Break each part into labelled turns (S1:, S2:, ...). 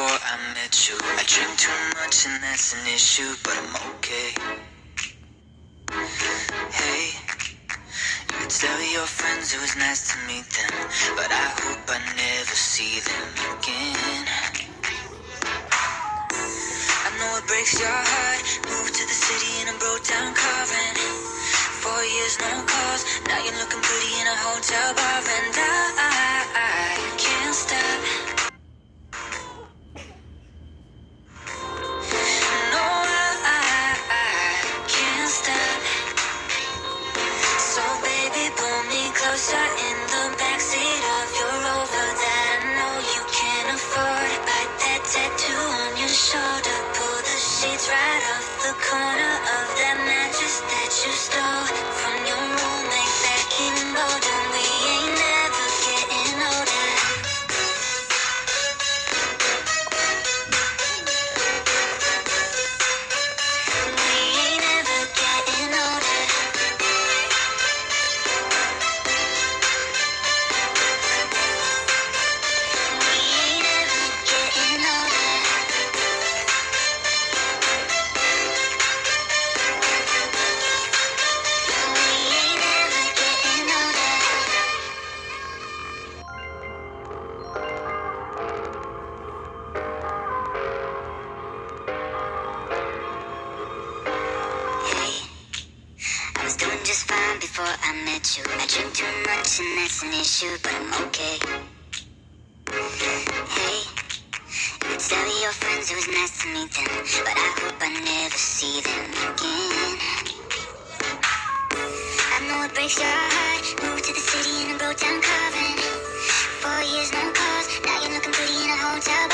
S1: before I met you. I drink too much and that's an issue, but I'm okay. Hey, you tell your friends it was nice to meet them, but I hope I never see them again. I know it breaks your heart. Moved to the city in a broke down car and four years no calls. Now you're looking pretty in a hotel bar and I, I can't stop. Met you. I drink too much and that's an issue, but I'm okay. Hey, tell your friends it was nice to meet them, but I hope I never see them again. I know it breaks your heart. Moved to the city in a broke down and four years no calls. Now you're looking pretty in a hotel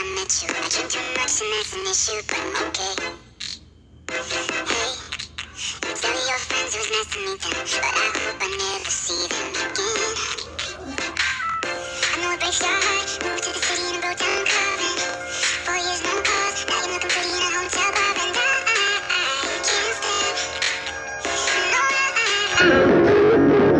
S1: I met you. I drink too much and that's an issue, but I'm okay. Hey, you tell your friends it was nice to meet them, but I hope I never see them again. I know it breaks your heart. Moved to the city in a broke down car four years no calls. Now you're looking pretty in a hotel bar and I, I, I can't stand. No, I, I,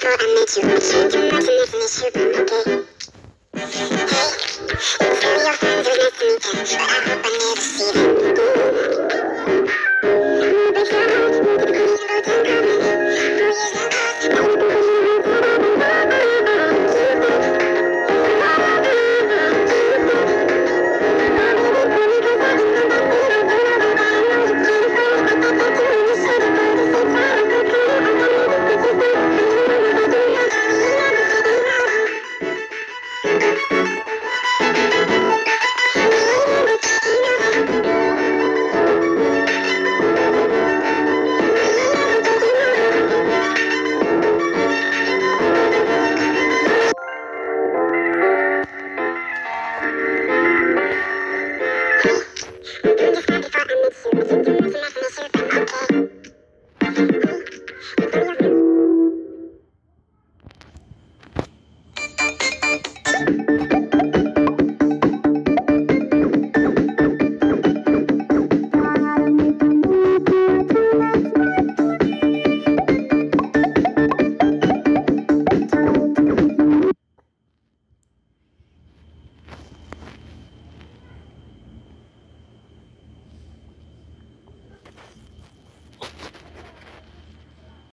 S2: before I met you. That's an issue, but I'm okay. Hey, you tell your friends it was nice to meet but I hope I never see them.